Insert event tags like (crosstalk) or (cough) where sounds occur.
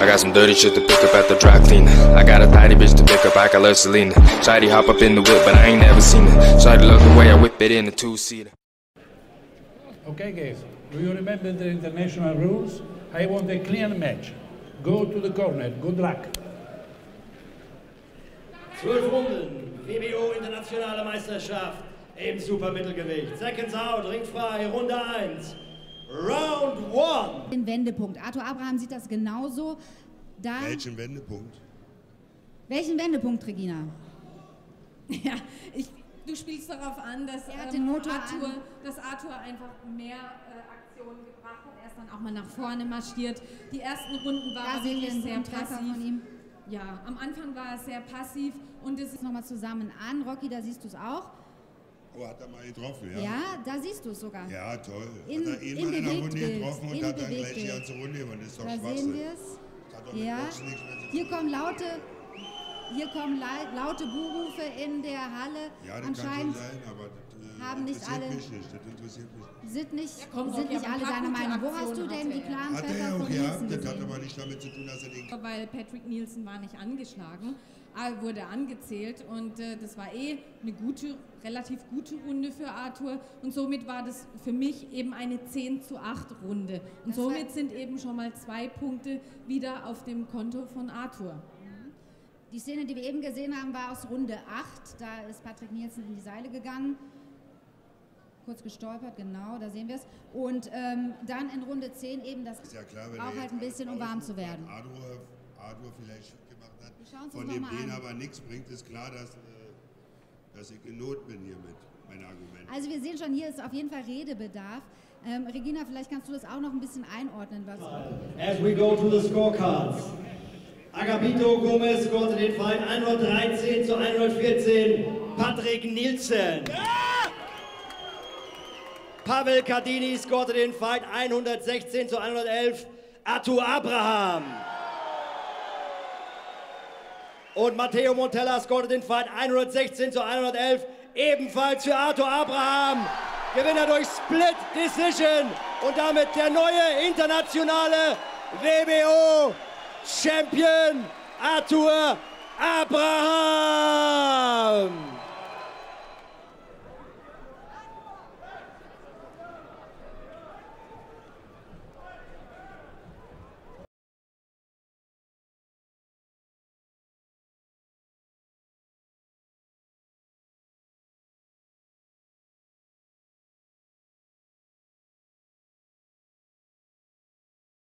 I got some dirty shit to pick up at the dry clean. I got a tidy bitch to pick up, I got love Selena. Shady hop up in the whip, but I ain't never seen it. Shady love the way I whip it in the two-seater. Okay, guys, do you remember the international rules? I want a clean match. Go to the corner. Good luck. Zwölf Runden, WBO Internationale Meisterschaft im Supermittelgewicht. Seconds out, ringfrei, Runde 1. Round 1. Den Wendepunkt. Arthur Abraham sieht das genauso. Da Welchen Wendepunkt? Welchen Wendepunkt, Regina? (laughs) Ja, ich, du spielst darauf an, dass, Er hat ähm, den Motor Arthur, an. dass Arthur einfach mehr äh, Aktionen gebracht hat. Er ist dann auch mal nach vorne marschiert. Die ersten Runden Da waren sehen wir wirklich sehr passiv. von ihm. Ja, am Anfang war er sehr passiv und es Jetzt nochmal zusammen an. Rocky, da siehst du es auch. Oh, hat er mal getroffen, Ja, ja? da siehst du es sogar. Ja, toll. In- hat er ihn in mal in der Runde getroffen und hat dann gleich die ganze Runde gewonnen. Das ist doch Da Schwachsinn. sehen wir es. Das hat doch Ja. Hier kommen laute, hier kommen laute Buhrufe in der Halle. Ja, das kann schon Anscheinend sein, aber das äh, haben nicht alle- mich nicht. Das interessiert mich nicht. sind nicht, komm, sind nicht alle deiner Meinung. Wo hast du denn die klaren Hat er ja auch Nielsen das hat gesehen? aber nicht damit zu tun, dass er den weil Patrick Nielsen war nicht angeschlagen, äh, wurde angezählt und äh, das war eh eine gute, relativ gute Runde für Arthur und somit war das für mich eben eine 10 zu 8 Runde und Das somit sind eben schon mal zwei Punkte wieder auf dem Konto von Arthur. Die Szene, die wir eben gesehen haben, war aus Runde 8. Da ist Patrick Nielsen in die Seile gegangen. Kurz gestolpert, genau, da sehen wir es. Und ähm, dann in Runde 10 eben das Ist ja klar, wenn auch halt ein bisschen, um warm zu werden. was Arthur, Arthur vielleicht gemacht hat, Wir schauen's uns von dem mal den an. aber nichts bringt, ist klar, dass, äh, dass ich in Not bin hier mit meinen Argumenten. Also wir sehen schon, hier ist auf jeden Fall Redebedarf. Ähm, Regina, vielleicht kannst du das auch noch ein bisschen einordnen, was As we go to the scorecards. Agapito Gomez scorte den Fight 113 zu 114. Patrick Nielsen. Pavel Cardini scorte den Fight 116 zu 111. Arthur Abraham. Und Matteo Montella scorte den Fight 116 zu 111. Ebenfalls für Arthur Abraham. Gewinner durch Split Decision. Und damit der neue internationale WBO Champion Arthur Abraham.